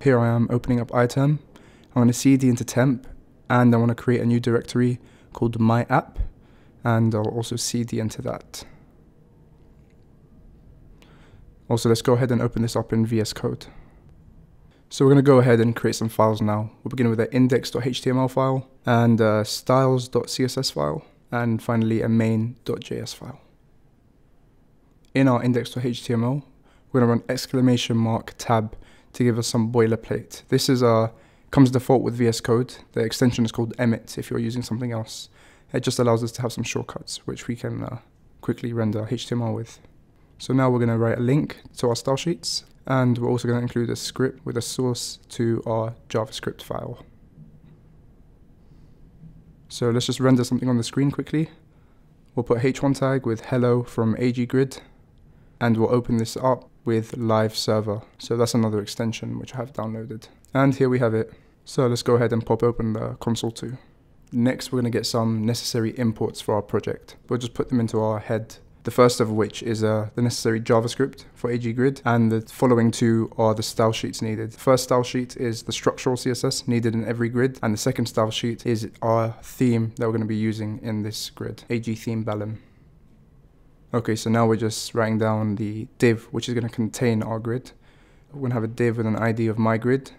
Here I am opening up iTerm. I'm going to cd into temp and I want to create a new directory called my app and I'll also cd into that. Also, let's go ahead and open this up in VS Code. So we're going to go ahead and create some files now. We'll begin with an index.html file and a styles.css file and finally a main.js file. In our index.html, we're going to run exclamation mark tab to give us some boilerplate. This is a comes default with VS Code. The extension is called Emmet if you're using something else. It just allows us to have some shortcuts which we can uh, quickly render HTML with. So now we're going to write a link to our style sheets and we're also going to include a script with a source to our JavaScript file. So let's just render something on the screen quickly. We'll put h1 tag with hello from AG grid and we'll open this up with live server. So that's another extension which I have downloaded. And here we have it. So let's go ahead and pop open the console too. Next, we're going to get some necessary imports for our project. We'll just put them into our head the first of which is uh, the necessary JavaScript for AG Grid, and the following two are the style sheets needed. The first style sheet is the structural CSS needed in every grid, and the second style sheet is our theme that we're going to be using in this grid, AG theme Balham. Okay, so now we're just writing down the div, which is going to contain our grid. We're going to have a div with an ID of my grid.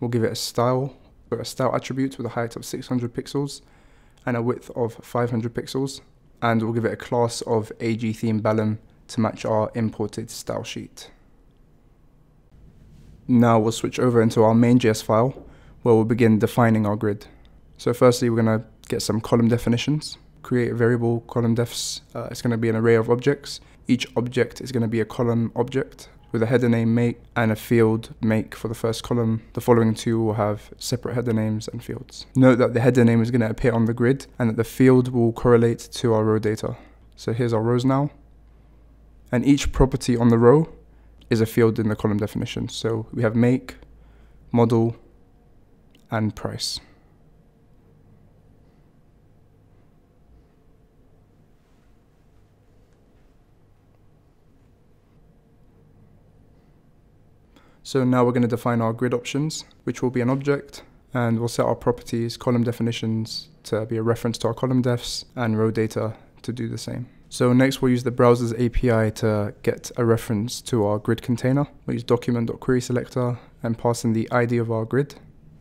We'll give it a style, a style attribute with a height of 600 pixels and a width of 500 pixels and we'll give it a class of AG theme Balham to match our imported style sheet. Now we'll switch over into our main.js file where we'll begin defining our grid. So firstly we're going to get some column definitions, create a variable column defs, uh, it's going to be an array of objects. Each object is going to be a column object with a header name make and a field make for the first column. The following two will have separate header names and fields. Note that the header name is going to appear on the grid and that the field will correlate to our row data. So here's our rows now. And each property on the row is a field in the column definition. So we have make, model, and price. So now we're going to define our grid options, which will be an object, and we'll set our properties, column definitions to be a reference to our column defs, and row data to do the same. So next we'll use the browser's API to get a reference to our grid container. We'll use document.querySelector and pass in the ID of our grid.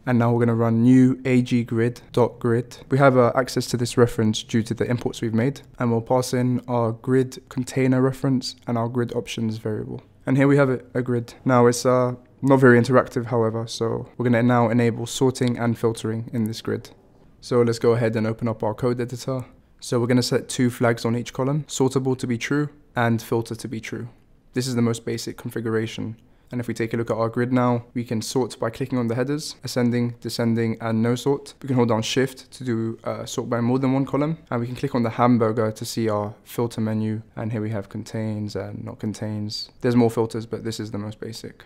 And now we're going to run new aggrid.grid. We have uh, access to this reference due to the imports we've made. And we'll pass in our grid container reference and our grid options variable. And here we have it, a grid. Now it's uh, not very interactive, however, so we're going to now enable sorting and filtering in this grid. So let's go ahead and open up our code editor. So we're going to set two flags on each column, sortable to be true and filter to be true. This is the most basic configuration. And if we take a look at our grid now, we can sort by clicking on the headers, ascending, descending, and no sort. We can hold down shift to do uh, sort by more than one column. And we can click on the hamburger to see our filter menu. And here we have contains and not contains. There's more filters, but this is the most basic.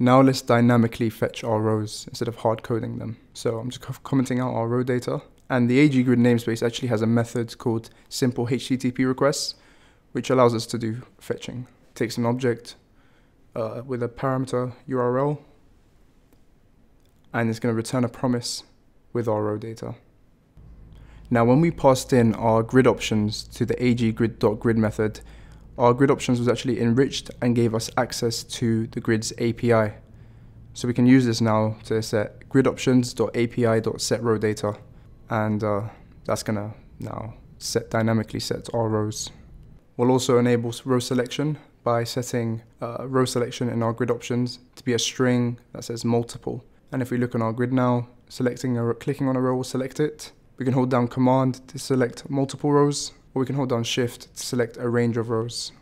Now let's dynamically fetch our rows instead of hard coding them. So I'm just commenting out our row data. And the AG grid namespace actually has a method called simple HTTP requests, which allows us to do fetching. It takes an object, uh, with a parameter URL and it's going to return a promise with our row data. Now when we passed in our grid options to the aggrid.grid method, our grid options was actually enriched and gave us access to the grid's API. So we can use this now to set grid options.api.set row and uh, that's going to now set dynamically set our rows. We'll also enable row selection by setting uh, row selection in our grid options to be a string that says multiple. And if we look on our grid now, selecting a, clicking on a row will select it. We can hold down command to select multiple rows, or we can hold down shift to select a range of rows.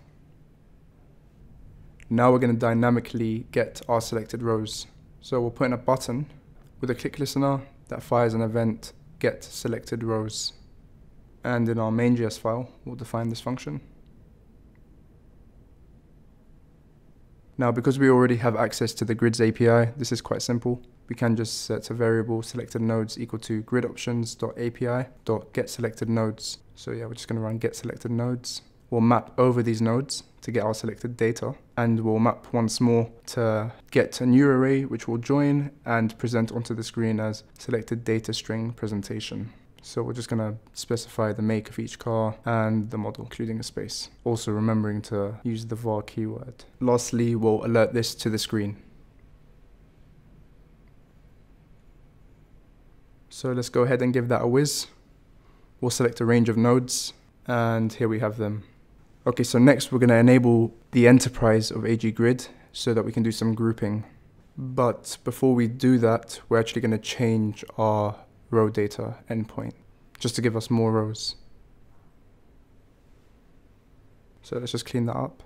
Now we're going to dynamically get our selected rows. So we'll put in a button with a click listener that fires an event get selected rows. And in our main.js file, we'll define this function. Now, because we already have access to the grids API, this is quite simple. We can just set a variable selected nodes equal to grid options.api.get selected nodes. So yeah, we're just going to run get selected nodes. we'll map over these nodes to get our selected data, and we'll map once more to get a new array which will join and present onto the screen as selected data string presentation. So we're just going to specify the make of each car and the model, including a space. Also remembering to use the var keyword. Lastly, we'll alert this to the screen. So let's go ahead and give that a whiz. We'll select a range of nodes and here we have them. Okay, so next we're going to enable the enterprise of AG Grid so that we can do some grouping. But before we do that, we're actually going to change our row data endpoint just to give us more rows. So let's just clean that up.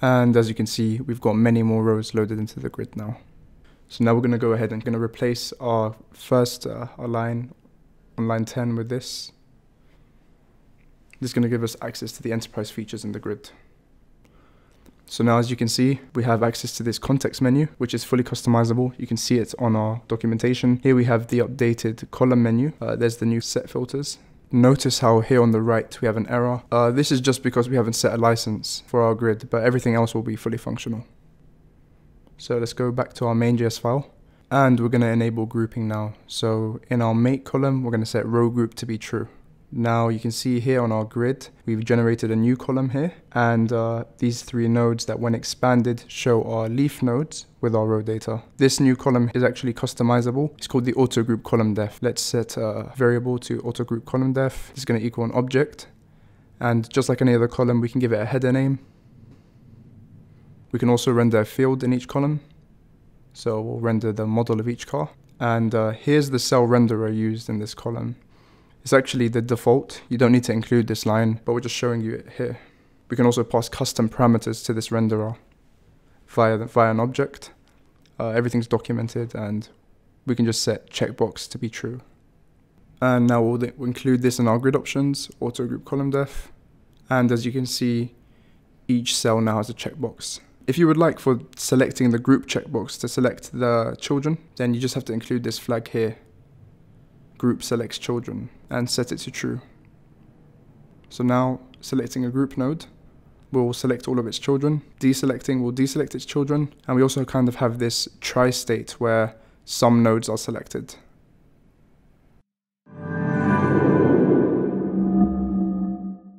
And as you can see, we've got many more rows loaded into the grid now. So now we're going to go ahead and going to replace our first uh, our line on line 10 with this. This is going to give us access to the enterprise features in the grid. So now as you can see, we have access to this context menu, which is fully customizable. You can see it on our documentation. Here we have the updated column menu. Uh, there's the new set filters. Notice how here on the right we have an error. Uh, this is just because we haven't set a license for our grid, but everything else will be fully functional. So let's go back to our main.js file and we're going to enable grouping now. So in our make column, we're going to set row group to be true. Now you can see here on our grid, we've generated a new column here and uh, these three nodes that when expanded show our leaf nodes with our row data. This new column is actually customizable. It's called the auto group column def. Let's set a variable to auto group column def. It's going to equal an object. And just like any other column, we can give it a header name. We can also render a field in each column. So we'll render the model of each car. And uh, here's the cell renderer used in this column. It's actually the default. You don't need to include this line, but we're just showing you it here. We can also pass custom parameters to this renderer via, the, via an object. Uh, everything's documented and we can just set checkbox to be true. And now we'll, we'll include this in our grid options, auto group column def. And as you can see, each cell now has a checkbox. If you would like for selecting the group checkbox to select the children, then you just have to include this flag here group selects children and set it to true. So now selecting a group node will select all of its children. Deselecting will deselect its children. And we also kind of have this tri-state where some nodes are selected.